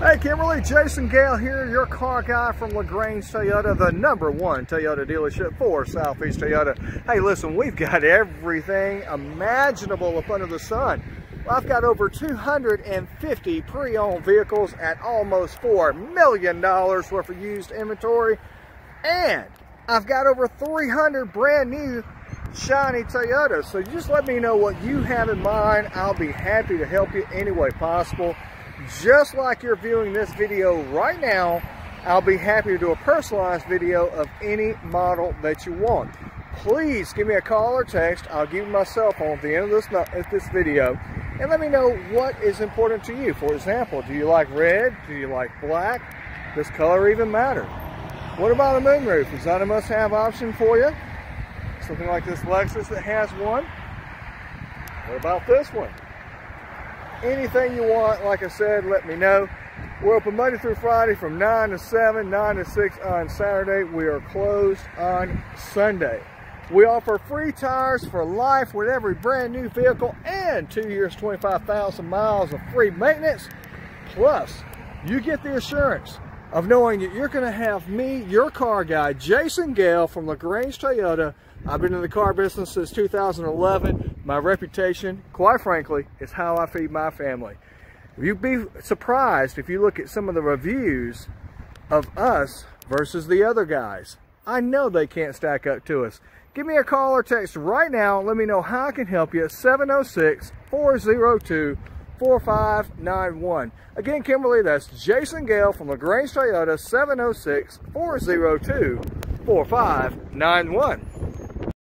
Hey Kimberly, Jason Gale here, your car guy from LaGrange Toyota, the number one Toyota dealership for Southeast Toyota. Hey listen, we've got everything imaginable up under the sun. I've got over 250 pre-owned vehicles at almost $4 million worth of used inventory. And I've got over 300 brand new shiny Toyotas. So just let me know what you have in mind. I'll be happy to help you any way possible just like you're viewing this video right now, I'll be happy to do a personalized video of any model that you want. Please give me a call or text. I'll give you my cell phone at the end of this, of this video and let me know what is important to you. For example, do you like red? Do you like black? Does color even matter? What about a moonroof? Is that a must-have option for you? Something like this Lexus that has one? What about this one? Anything you want, like I said, let me know. We're open Monday through Friday from 9 to 7, 9 to 6 on Saturday. We are closed on Sunday. We offer free tires for life with every brand new vehicle and two years, 25,000 miles of free maintenance. Plus, you get the assurance of knowing that you're going to have me, your car guy, Jason Gale from LaGrange Toyota. I've been in the car business since 2011. My reputation, quite frankly, is how I feed my family. You'd be surprised if you look at some of the reviews of us versus the other guys. I know they can't stack up to us. Give me a call or text right now. Let me know how I can help you. at 706 402 4591. Again, Kimberly, that's Jason Gale from LaGrange Toyota, 706 402 4591.